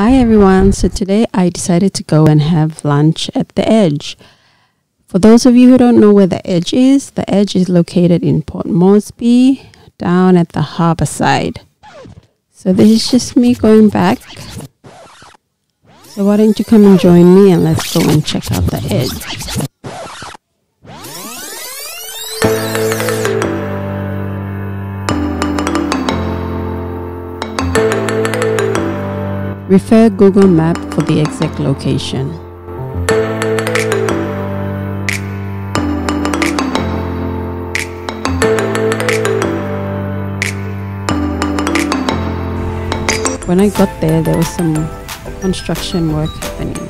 Hi everyone, so today I decided to go and have lunch at the Edge. For those of you who don't know where the Edge is, the Edge is located in Port Moresby, down at the harbour side. So this is just me going back. So why don't you come and join me and let's go and check out the Edge. Refer Google Map for the exact location. When I got there, there was some construction work happening.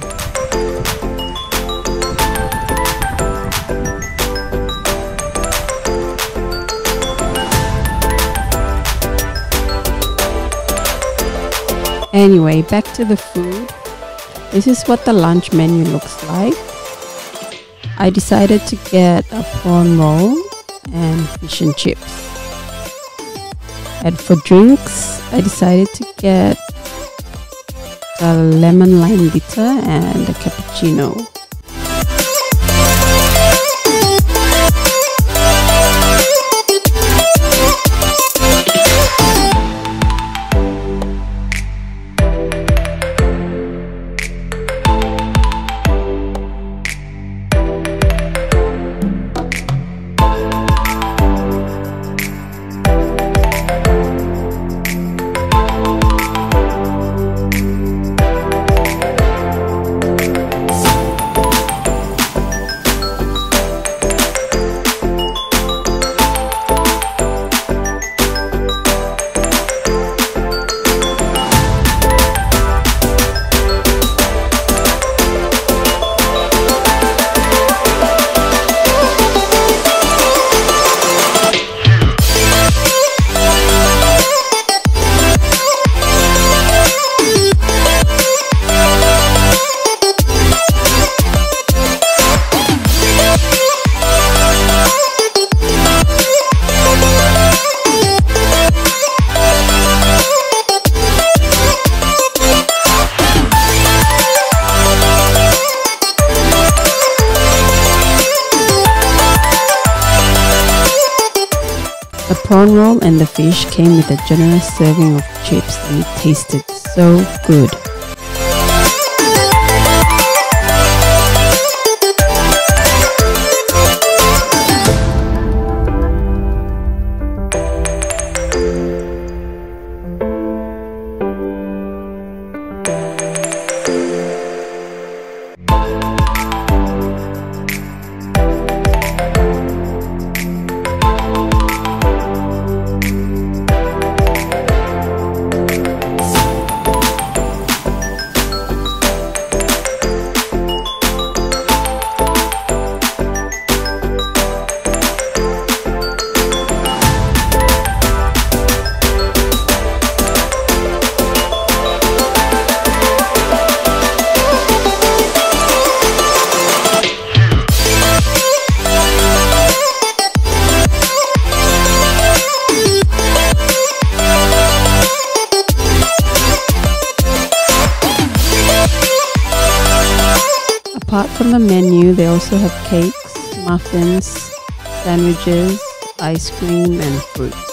Anyway, back to the food. This is what the lunch menu looks like. I decided to get a prawn roll and fish and chips. And for drinks, I decided to get a lemon lime bitter and a cappuccino. The prawn roll and the fish came with a generous serving of chips and it tasted so good. From the menu, they also have cakes, muffins, sandwiches, ice cream, and fruits.